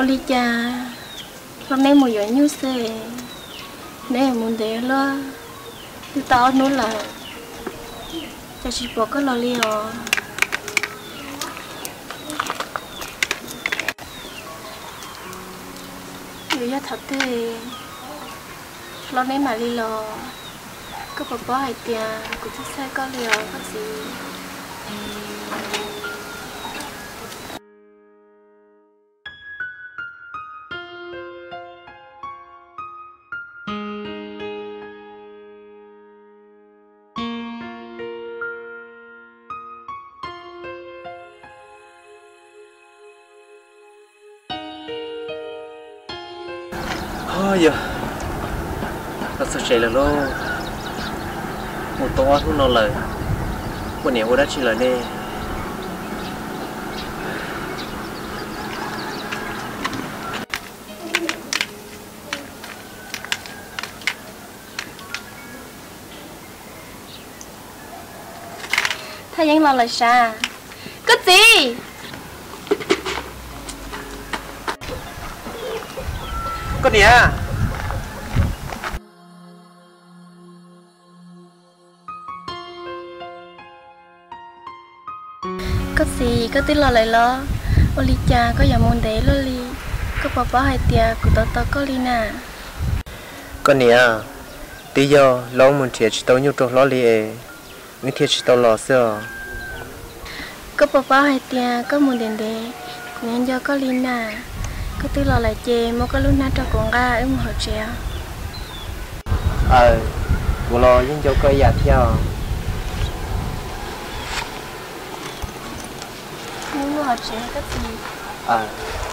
Oli cha Hôm nay một giờ như xe Nếu muốn để lo. Thì tao nữa là Cha chị bỏ cái lo li rồi Vì ra thật thì Lo nấy mà li lo Cứ bỏ bỏ hai tiền Cũng thích xe có li rồi Có gì. chạy là nó một to xuống nó lời. Một nẻo của đất chỉ là nè thay anh là là xa. Cứ gì? Con nè li có lo lại lo. Ô li cha có giờ môn đế lo li có hai tia của tớ tớ có li nà con nè à. tí giờ lo muốn thiệt chỉ tao nhu trộn lo li ấy nhưng thiệt chỉ tao lo sợ. Có hai tia có môn đền đế cũng giờ có li nà có tí lo lại chê mà có lúc nãy cho con ga ứng hộ trèo ờ à, lo nhưng cho cơ dạ giặt cho 好吃，都吃。嗯。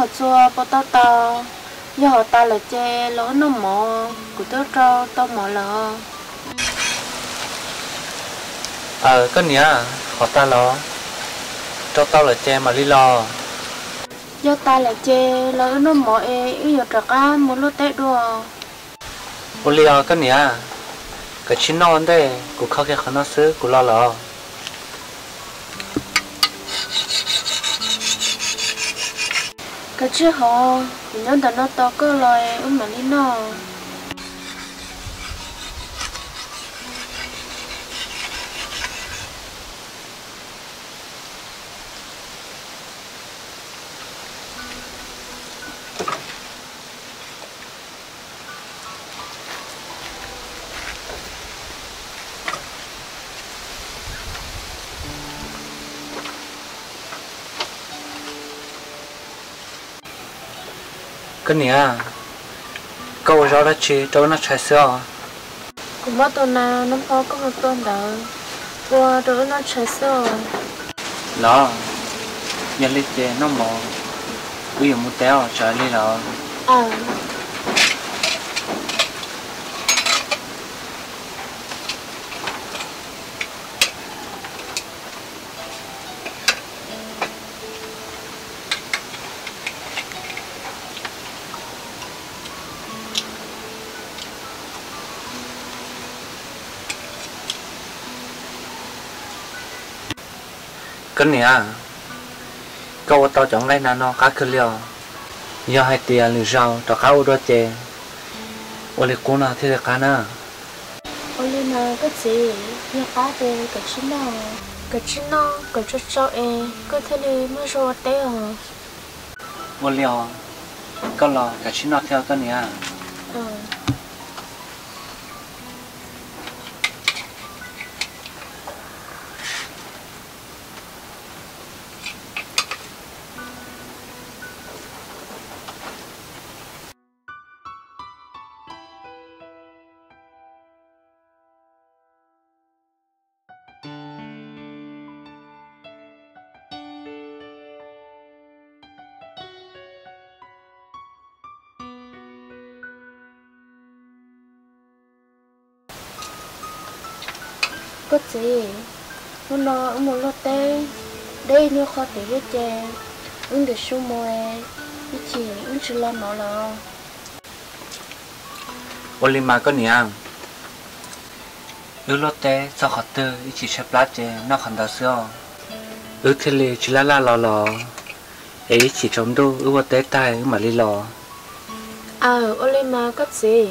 họ chua bó tao tao giờ họ ta là che lỗ nó mỏ của tao cho tao mỏ lò ờ cái nghĩa họ ta lò cho tao là che mà đi lo. Do ta là che lỡ nó mỏ ê ý giờ trật á muốn lỗ tết đùa. Ô lý lo có nghĩa cái chín non đấy cũng cái khăn nó xứ cũng lo lo cái chứ họ nhớ đã nó to cơ lời ông mà đi nó cái nè câu rõ đó chị đâu nó chạy sữa cũng mất tuần nào nó có có một tuần đó qua đó nó chạy sữa lo nhà lịch chế nó mò. Bây giờ một téo trở đi rồi à cái nè câu tao chọn nào nó cá khơi liao giờ hai tiền lừa rau tao cá ô đô chè ô lê cô nào thì là cá nào ôi lên là cái gì nhà cá về cái chi nào cái chi nào cái cho cho em cái thế này mới rồi té à ô liao cái lò cái chín nó theo cái nè ừ có gì? Muốn nó muốn lo tê. Đây như khó để biết chè ứng được số mồi đi chỉ ứng chỉ lo nó là ô lê mà cái nè ư lót té sao khó tư? Ý chỉ xếp lá chè nó khẩn đào sữa ư thế lê chỉ lá lá lò lò. Ấy chỉ trống đô ư vô té tai mà đi lò. Ờ ô lên mà có gì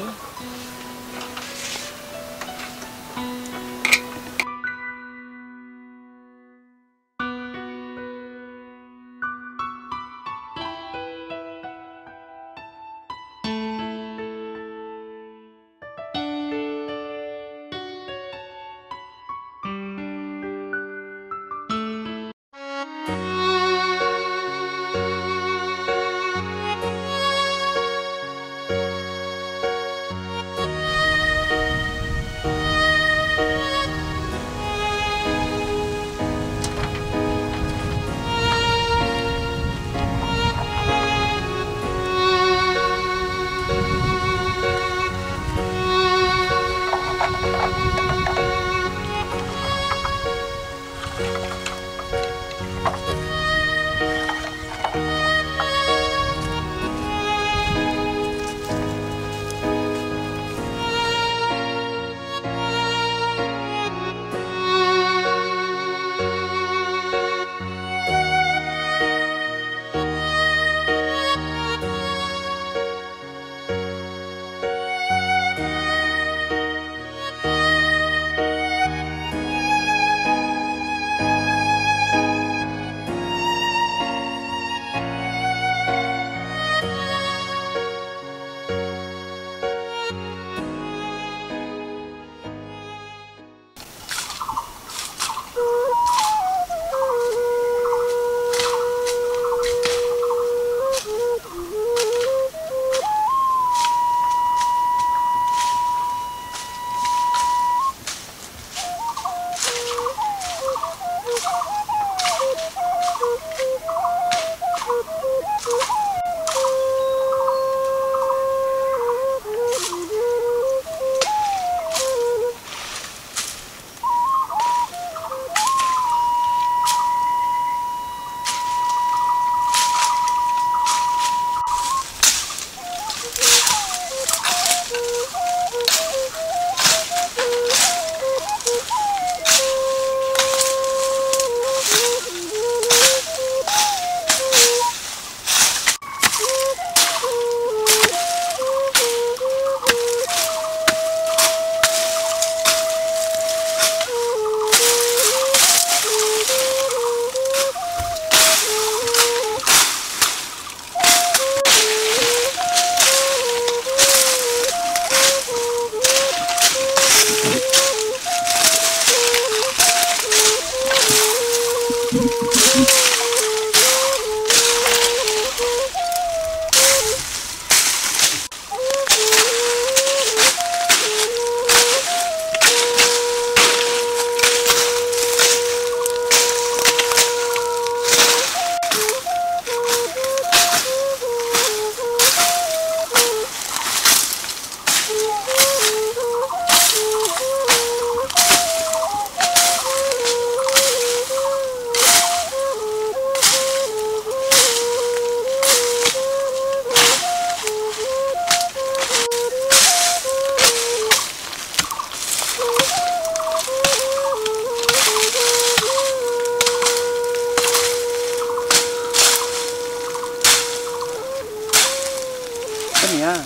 nhỉ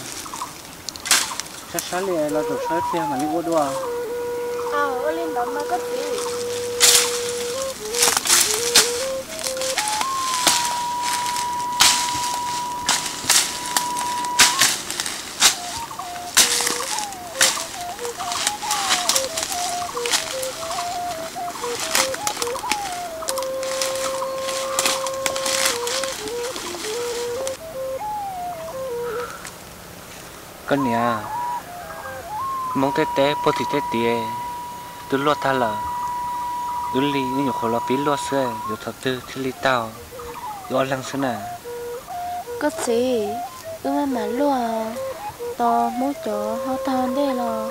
sao sao liền lo được sao kia mà đi qua đua? À ở lên đó mà có tiền con nhà mong tê tê bố thì tê tê tôi lo ta là tôi li những khó lo bí lo xe rồi thật tư thì li tao. Rồi lăng xe nè. Có gì? Ư mà lúa to mũ chỗ họ thon đây là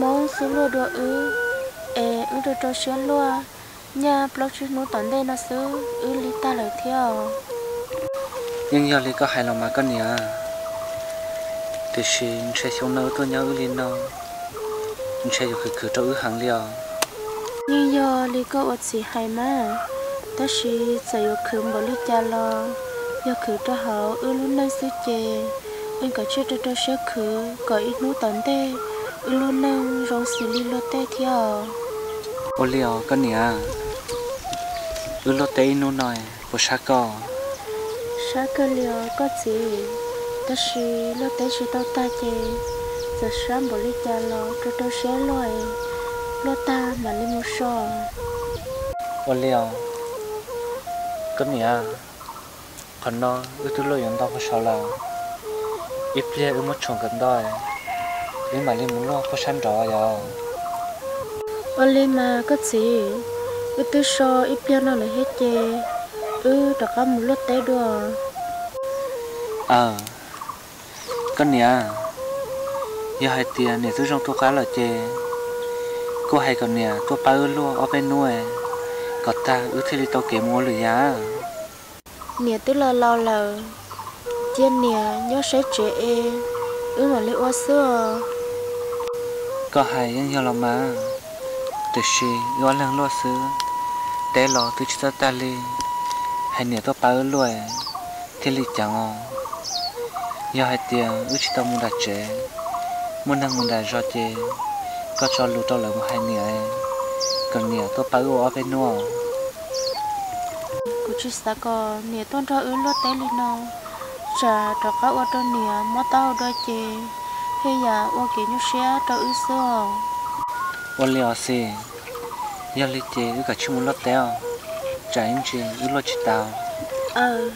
mũ số lúa đồ ư. Ê ư đồ cho sữa lúa nhà blog chú nụ tận đây nó sư ư li ta lời theo nhưng giờ li có hài lòng mà con nhà từ khi sẽ xuống nấu tôi nhớ li nó sẽ được cho ư hàng liao nhưng giờ li có ở gì hay mà ta chỉ sẽ yêu khử bảo li cha lo yêu khử cho họ ư luôn nơi sư chè ư cả chưa cho sẽ khử có ít nụ tận đây ư luôn nơi rong xì li lo tê theo ô liao con nhà ư lo tê nó nói bố sa co sao cơ liệu có gì ta chỉ lo tế chỉ tao ta chè. Giờ sáng bỏ đi cha lo cho tôi sẽ loài. Lo ta mà lên mua sò. Ô liao con nhà còn nó ư tôi lo yên tao có sao là ít bia ư mất chồng gần đó nhưng mà lên muốn lo có săn rõ rồi ở lên mà có gì? Ư tôi sò ít bia nó lại hết chè. Ư đã có một lót tế đùa. Ờ con nhà giờ hai tiền này tôi trong tôi khá là chê. Cô hay còn nhà tôi ba ư luôn ở bên nuôi. Có ta ư thì tao kiếm mua lửa giá. Nè tôi là lo lờ. Trên nè nhớ sẽ trẻ ư mà lấy ô xưa. Có hay nhưng giờ làm mà từ khi gọi lần lo xứ. Để lo tôi chỉ ta li hay nè tôi ba ư luôn thì li chẳng ngon giờ hai tiền ư chỉ tao muốn đặt chế muốn năng muốn đặt cho chế có cho lũ tao lại một hai nè còn nè tôi ư ở bên nuôi cô chỉ sao có nè tôi cho ư lót tế lên nó chả cho các ô tô nè mất tao đôi chè hay là ô kia như xe cho ư xưa. Ô liao xì giờ li chế ư cả chung muốn lót teo trả anh chị ư lót chỉ tao. Ờ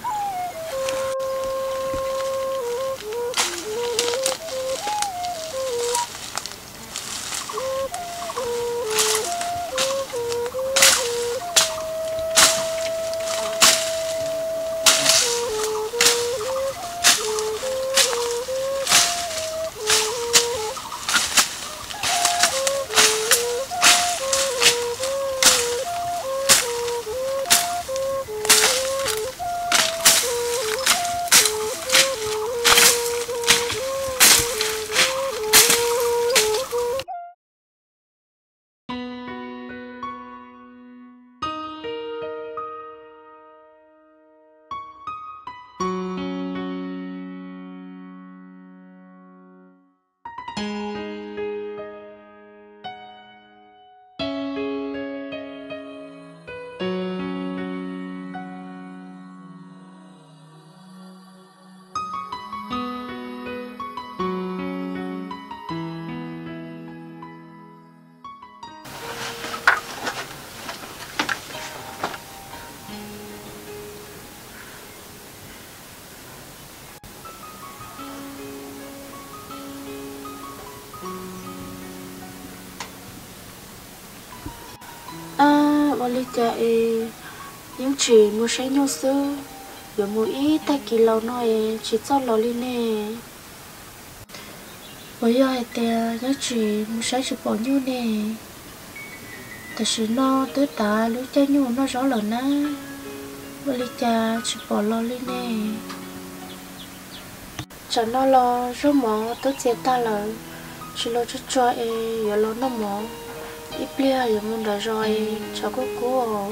chạy. Những chỉ mua sáng nhau sư giờ mua ít ta kỳ lâu nói chỉ cho lâu lên nè bây giờ thì những chỉ mua sáng chỉ bỏ nhau nè thật sự nó tới ta lúc chơi nhau nó rõ lần á bây giờ cha chỉ bỏ lâu lên nè chẳng nó lo số mỏ tới chết ta là chỉ lo cho cho e giờ lo nó mỏ ít bia giờ muốn đã rồi cháu có cú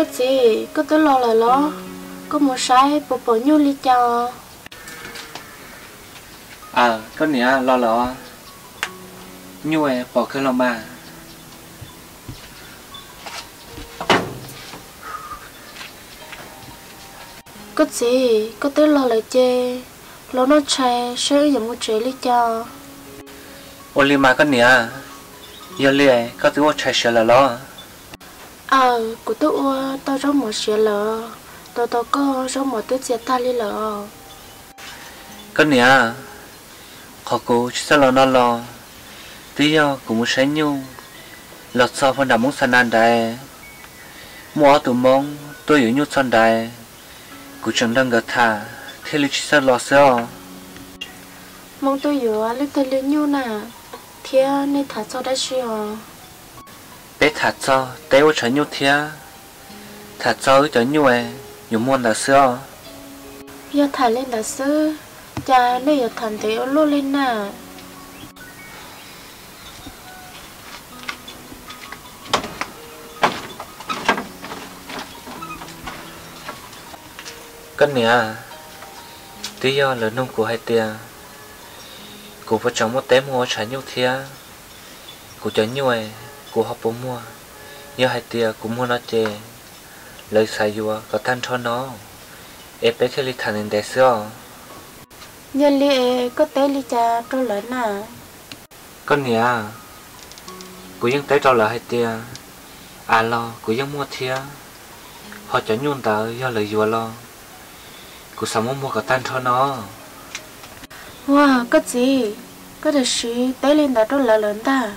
có gì? Có tới lo là lo. Có một sai bộ bộ nhu li cho. À có nè lo lo. Nhu ấy bỏ cái lòng mà có gì? Có tới lo là chê. Lo nó chạy sẽ dùng một chế li cho. Ô li mà có nè. Giờ li ấy có thứ chạy sợ là lo ờ của tôi ua tao rất một xe lợ. Tao tao có rất một tiết xe ta li lợ. Có nè khó cố chỉ sao lo nó lo. Tí giờ cũng muốn sáng nhu lọt sau phần đàm muốn san an đại mua tụ mong tôi yếu nhu san đại cũng chẳng đang gật thả thế lý chỉ sao lo sao? Mong tôi vừa lấy tay lên nhu nè thế nên thả cho đã xíu bé thả cho té ô chẳng nhu thia thả cho cho nhu ấy nhu muốn là sao giờ thả lên là sư. Cha nên giờ thằng tế ô lô lên nè. Cái nè tí giờ là nông của hai tia cụ vợ chồng một té mua trái nhu thia cụ cho nhu ấy cụ học bố mua. Giờ hai tia cụ mua nó chê. Lời xài dùa có tan cho nó. Ép bé khi li thành nên đẹp sao giờ li có tế li cha trôi lớn nè con nè. Cụ yên tới cho là hai tia. À lo cụ yên mua thia. Họ cho nhung tờ do lời dùa lo. Cụ sao muốn mua có tan cho nó. Wow có gì? Có được sĩ tế lên đã trôi lớn lớn ta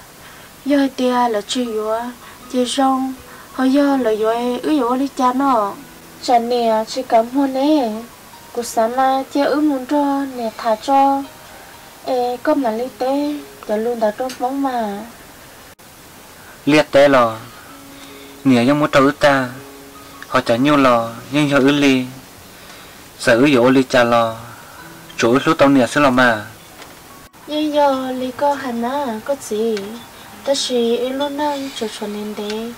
giờ tia là chưa vừa chỉ rong. Họ giờ là vừa ứ vừa li cha nó chẳng nè chỉ cảm hôn nè cuộc sáng là chia ứ muốn cho nè thả cho. Ê có mà li tế cho luôn đã trôi bóng mà liệt té lò. Nè yang mua trâu ta. Họ cho nhiều lò nhưng cho ứ li. Sợ ứ dỗ li cha lò. Chỗ lúc tao nè sẽ lò mà nhưng giờ li có hẳn à có gì ta chỉ ứ luôn nâng cho cho nên thế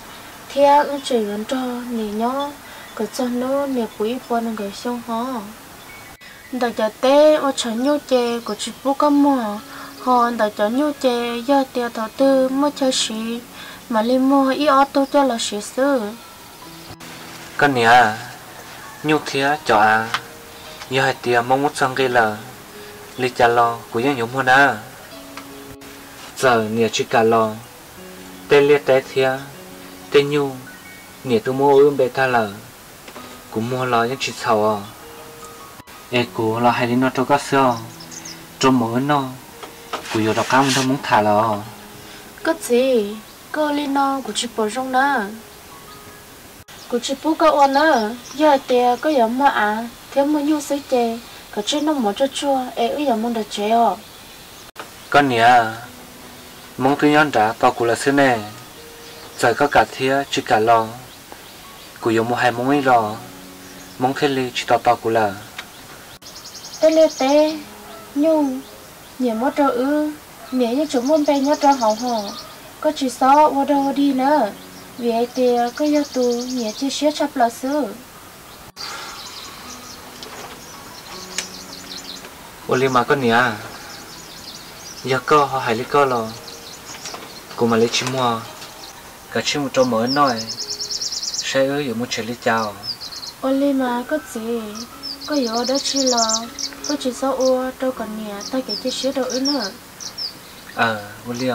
theo ứng chuyển vẫn cho nè nhó, cứ cho nó nè quý bọn người xong họ đại cho té ở chỗ nhu chè của chị bố có mò. Họ đại cho nhu chè do tiền thọ tư mới cho chị mà lên mua ít ô tô cho là chị sư cái nè, nhu thía cho à giờ hai tia mong muốn sang cái là li cha lo của những nhóm hơn à giờ nè chỉ cả lo. Tê liệt tê thía tê nhu. Nè tôi mua ươm bê ta là cũng mua lo những chỉ sầu à ê cô lo hay đi nó cho có sao cho mở nó. Cô yêu đọc cam thôi muốn thả lo có gì? Có lên nó của chị bố rong nè. Của chị bố có ôn nè. Giờ tiền có giống mà à? Thiếu mua nhu sấy chè. Có trên nó mua cho chua. Ê ư giờ mua được chè à con nè mong tôi nhon đã tao cô là xưa nè. Giờ có cả thía chỉ cả lo. Cô yêu mua hai mong ấy lo. Mong thế li chỉ tao tao cô là. Tê lê tê nhung nhẹ mất trâu ư nhẹ như chúng môn bè nhớ trâu hỏng hỏng có chỉ sao qua đâu đi nữa vì ai tê có yêu tu nhẹ chỉ xé chắp là sư ô li mà con nè giờ có họ hay li có lo cô mà lấy chim mua cả chim một trâu mới nói sẽ ơi một chuyện li chào. Ô lê mà có gì? Có yêu đó chi lo? Có chỉ sao ô đâu còn nhẹ ta kể chỉ xé đâu ư nữa. Ờ ô li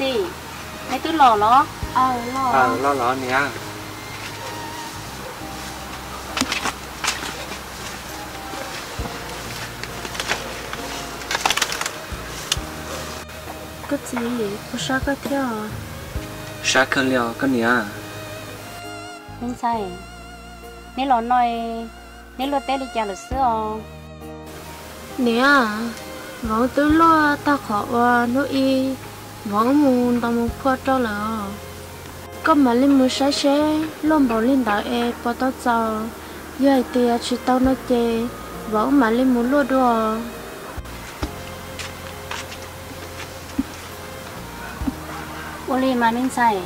à xí mấy thứ lò ló ờ lo ờ lo lo nè. Cái gì có sao cái theo sao cơ liệu cái nè? Nên sai. Nếu lò nói nếu lò té đi chả là sữa nè vẫn từ lo ta khó và nó y vẫn muốn ta muốn qua cho là có mà lên muốn sai sai luôn bảo lên đạo e bỏ tao cho giờ thì chỉ tao nó chê vẫn mà lên muốn lo đùa. Ô li mà nên sai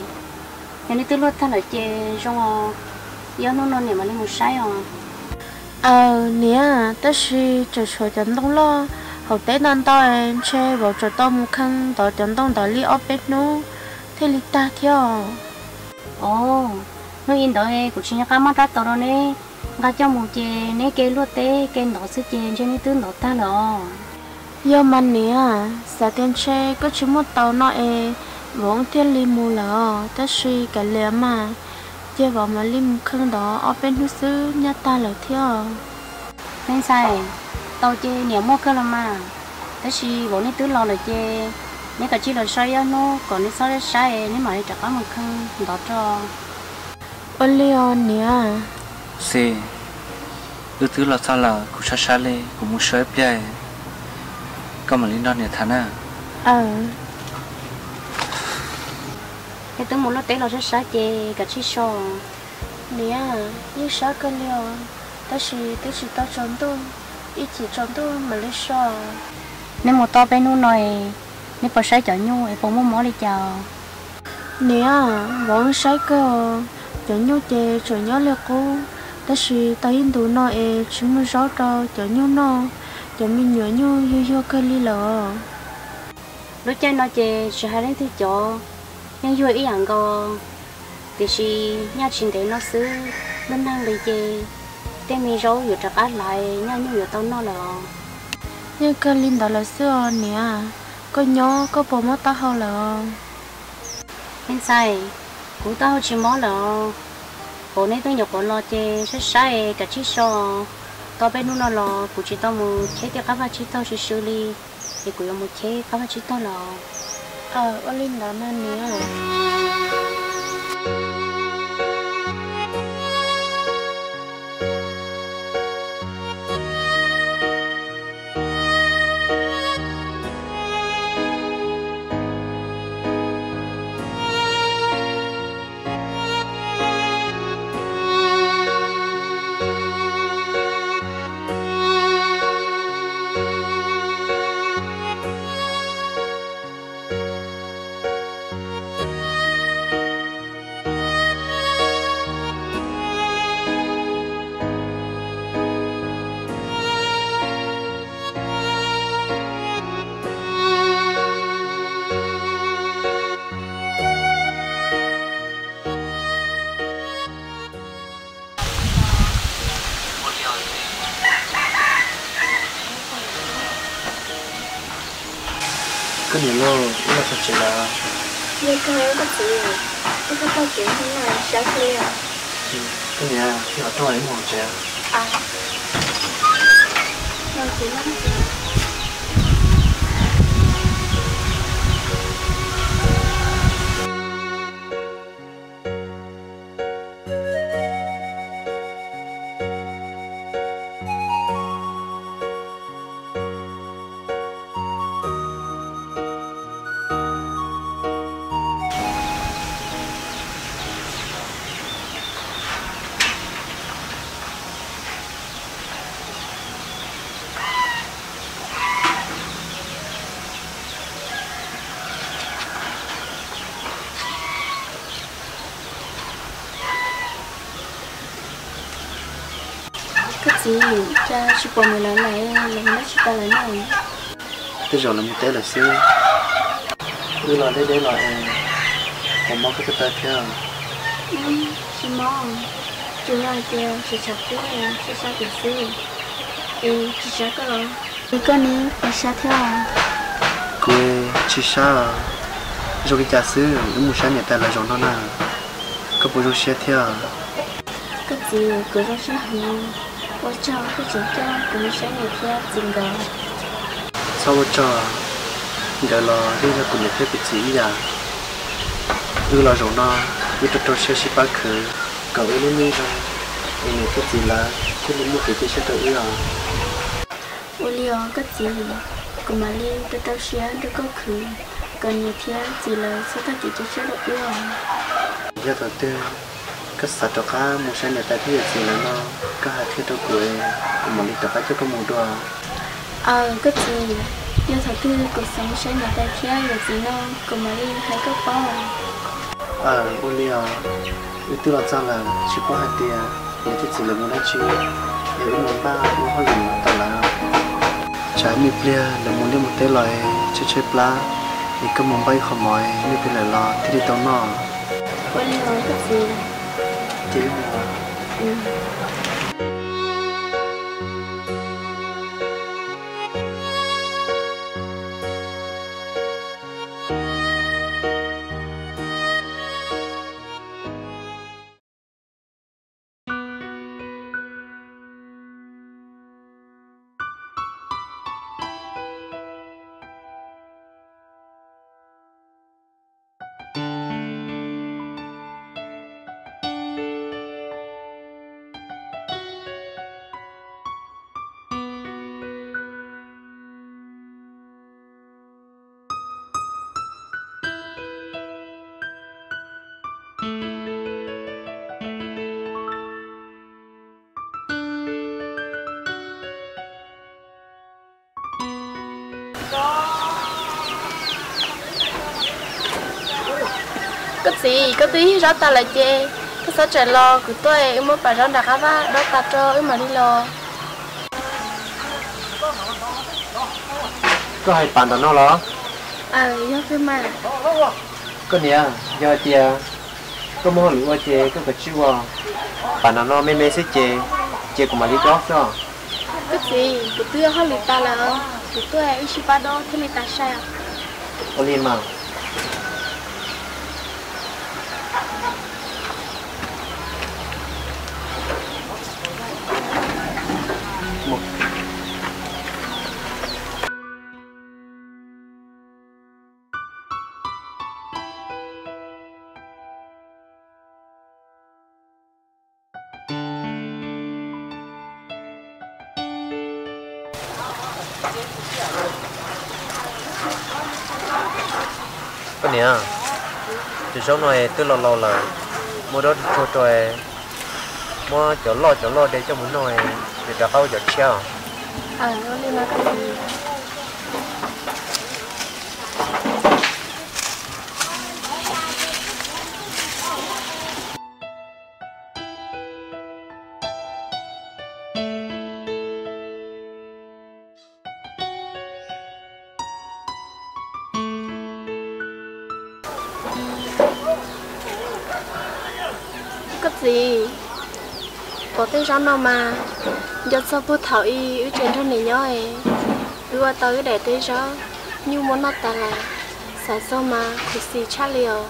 cái này từ lúc ta lại chơi trong giờ nó nó này mà lên một sai à ờ nè ta chỉ cho cho chân đông lo học tế nan tao em chơi bảo cho tao một khăn tao chân đông tao li ở bên nó thế li ta theo ồ nó in đó của chị nhà cá mắt ra tao đó nè. Gà cho một chè nè cái lúc té cái nó sẽ chè cho nên từ nó ta đó giờ mà nè sao tiền chơi có chỉ một tàu nó e vốn thiên li mù lỡ ta suy cả lẽ mà. Chơi vào mà li mù khăn đó ở bên nước xứ nhà ta lỡ theo nên sai tao chè nhiều mua cơ làm mà. Thế thì bọn này từ lo là chè nếu cả chỉ là sai á nó còn nếu sai sai nếu mà đi trả một khăn đó cho. Ô liô nè. Xì ư thứ là sao là cũng sao sao lên cũng muốn sớm bia có mà linh đó nè thằng à ờ cái từ một nó té là rất sai chè cả chỉ so nè như sao cơ liô ta chỉ ta chỉ tao chọn tôi ít chỉ chọn tôi mà lấy sao nếu một to bên nu này bỏ sai chọn nhu em bỏ mua mỏ đi chào nè vẫn sai cơ. Chọn nhau chè chọn nhau liệt cô. Ta chỉ ta hiện đủ nó e chỉ muốn rõ cho chọn nhau nó chọn mình nhớ nhau yêu yêu cơ li lợ lúc chơi nó chè chỉ hai đến thứ chỗ. Nhưng vui ý hàng go thì chỉ nhà trình để nó xứ nên năng lấy chè tên mi rau vừa trả át lại nhà như vừa tao nó là như cơ linh đó là xưa nè có nhớ có bộ mất ta hao lợ nên sai cú tao chỉ mó là bộ này tôi nhập bộ lo chè rất sai cả chiếc so. Tao bên nó lo cú chỉ tao một chế thì các bạn chỉ tao chỉ xử lý. Thì cú một chế các bạn chỉ tao là ờ linh đó nè cái này lo nó thật sự là như cơ có gì có cái câu chuyện thế này sao kia cái này à nó tôi ấy một trẻ à đâu chỉ lắm chỉ bỏ mình lại lại làm nó chỉ ta lại này. Cái rồi là một té là xưa cứ lo đấy đấy lo em còn mong cái tay ừ chỉ mong chúng là kia chỉ chặt cái này chỉ sao cái gì ừ chỉ chặt cái rồi. Cái con này phải sát theo. Quê chi sao rồi cái cha xứ những một sáng nhà ta là rồi nó nè. Có bộ rồi xe theo. Cái gì cứ ra wachawakhucika kumishanyakya dzinga sawacha ndala rina có pitsiya ila rona witatoshya shipakhu là eneketsila kulumukekesyatoia chỉ cho kumali tatoshya ndokokhu à? Tsila satakekyesyatoia yatate ก็สัตว์ก็มูชันเนี่ยแต่ที่อยู่สิ่งนั้นก็หาที่ตัวกูมันลิตก็จะก็มูดัวเออก็จริงยังถ้าที่กูสมชันเนี่ยแต่ที่อยู่สิ่งนั้นก็มันลิให้ก็ป้อเอออุลีอ่ะอุตุลจังละชิปหัดเดียเนี่ยที่สิ่งนั้นมันได้ชิเออมันบ้ามันก็หลุดมาตลอดช้มีเปลี่ยแล้วมันเรียกมันเตะลอยช่วยช่วยปลาอีกก็มันใบขโมยไม่เป็นไรหรอกที่ดีตรงนอกวันนี้เราก็จริง chỉ là 嗯。Cái gì? Cái tí rõ ta là chê. Cái sao trời lo của tôi em muốn phải rõ đặt á đó ta cho em mà đi lo. Có hai bàn tao nó lo. À do cái mà. Có nè giờ tia có mua lúa chè có cái chiu à bàn nó mê mê xí chè chè của mà đi đó sao cái gì? Của tôi hơi lì ta là của tôi em chỉ ba đó thế lì ta sao ô cái từ sau này tôi lo lo là mua đó cho tôi mua chỗ lo chỗ lo để cho muốn nói để cho câu chỗ treo à nó lên mà cái gì? Có tên rõ nào mà. Giờ sao bố thảo y ở trên thân này nhớ ấy. Đưa tới để tới rõ như muốn nó ta là sao sao mà, thì xì cha liều.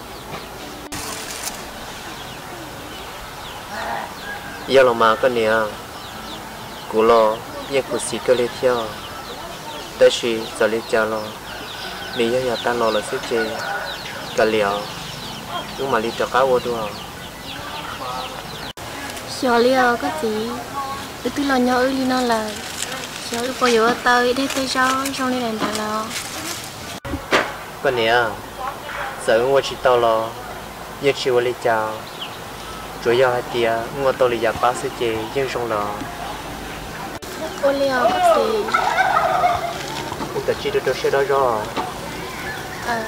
Giờ là mà cái này cú lo giờ cú xì cái lấy theo. Tới khi giờ lấy cha lo. Nếu giờ nhà ta lo là sẽ chơi cái liều. Nhưng mà lấy cho cá vô đua xio liều cái gì từ từ lo nhớ đi nó là xio lúc bây giờ tới để tới rõ trong đi đèn ta lo cái nè giờ ngô chỉ tao lo giờ chỉ vô lấy cha chủ yếu là tia ngô tao lấy giặc bác sẽ chơi nhưng xong lo ô liều cái gì cũng tự chỉ được được sẽ đó rồi à